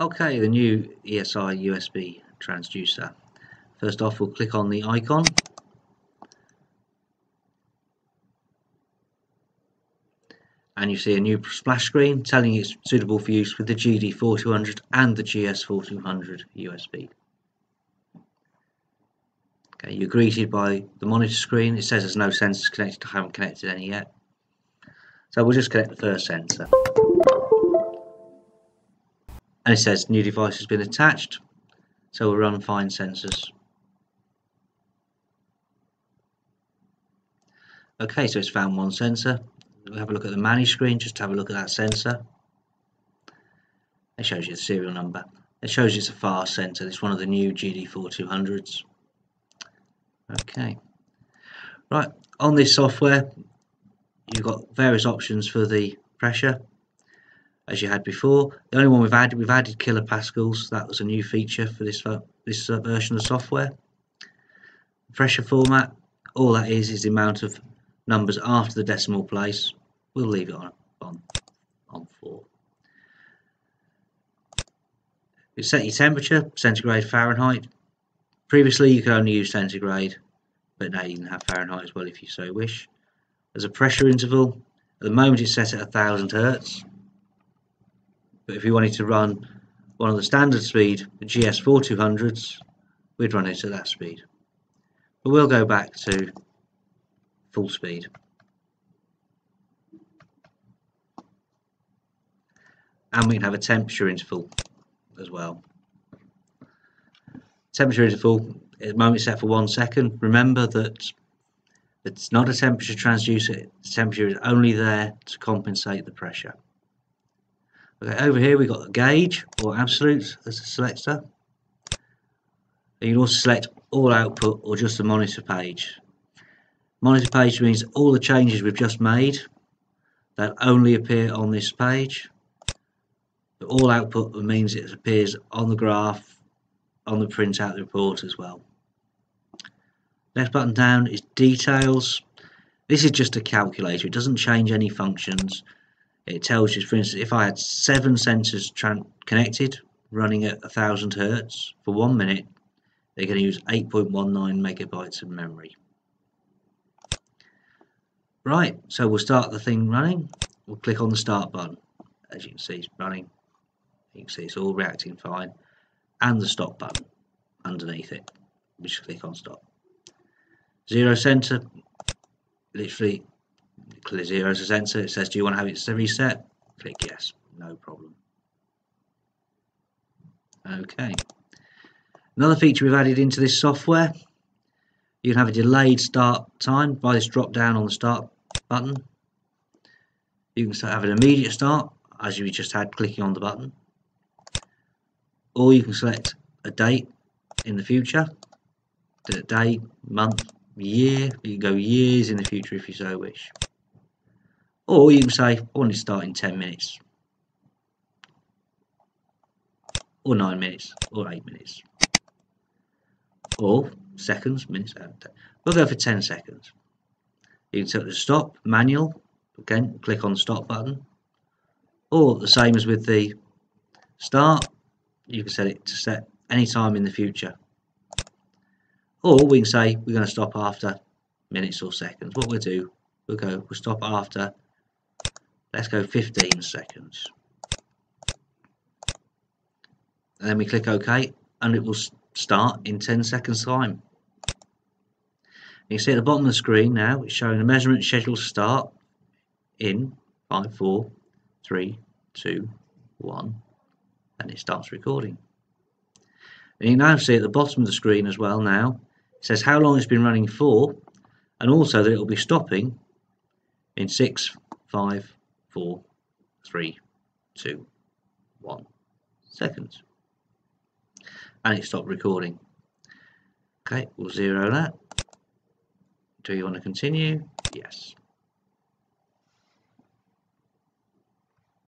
Okay, the new ESI USB transducer. First off, we'll click on the icon. And you see a new splash screen telling you it's suitable for use with the GD4200 and the GS4200 USB. Okay, you're greeted by the monitor screen. It says there's no sensors connected. I haven't connected any yet. So we'll just connect the first sensor and it says new device has been attached. So we'll run find sensors. Okay so it's found one sensor. We'll have a look at the manage screen just have a look at that sensor. It shows you the serial number. It shows you it's a fast sensor. It's one of the new GD4200s okay. Right on this software you've got various options for the pressure as you had before. The only one we've added, we've added kilopascals. That was a new feature for this this uh, version of software. Pressure format, all that is is the amount of numbers after the decimal place. We'll leave it on on on four. You set your temperature, centigrade, Fahrenheit. Previously you could only use centigrade, but now you can have Fahrenheit as well if you so wish. There's a pressure interval. At the moment it's set at 1000 hertz but if you wanted to run one of the standard speed, the GS4200s, we'd run it at that speed. But we'll go back to full speed. And we can have a temperature interval as well. Temperature interval at the moment set for one second. Remember that it's not a temperature transducer, the temperature is only there to compensate the pressure. Okay, over here we've got gauge or absolutes as a selector. You can also select all output or just the monitor page. Monitor page means all the changes we've just made that only appear on this page. But all output means it appears on the graph on the printout report as well. Next button down is details. This is just a calculator. It doesn't change any functions it tells you, for instance, if I had seven sensors connected running at 1000 hertz for one minute, they're going to use 8.19 megabytes of memory. Right, so we'll start the thing running. We'll click on the start button. As you can see, it's running. You can see it's all reacting fine. And the stop button underneath it. We just click on stop. Zero center, literally Clear zero as a sensor. It says, do you want to have it reset? Click yes. No problem. Okay. Another feature we've added into this software, you can have a delayed start time by this drop down on the start button. You can have an immediate start, as you just had clicking on the button. Or you can select a date in the future, day, month, year. You can go years in the future if you so wish. Or you can say, I want to start in 10 minutes. Or 9 minutes. Or 8 minutes. Or seconds, minutes. We'll go for 10 seconds. You can set the stop, manual. Again, click on the stop button. Or the same as with the start, you can set it to set any time in the future. Or we can say we're going to stop after minutes or seconds. What we'll do, we'll go, we'll stop after let's go 15 seconds. And then we click OK and it will start in 10 seconds time. You can see at the bottom of the screen now it's showing the measurement schedule start in 5 4 3 2 1 and it starts recording. And you now see at the bottom of the screen as well now it says how long it's been running for and also that it will be stopping in 6 5 four, three, two, one seconds. And it stopped recording. Okay, we'll zero that. Do you want to continue? Yes.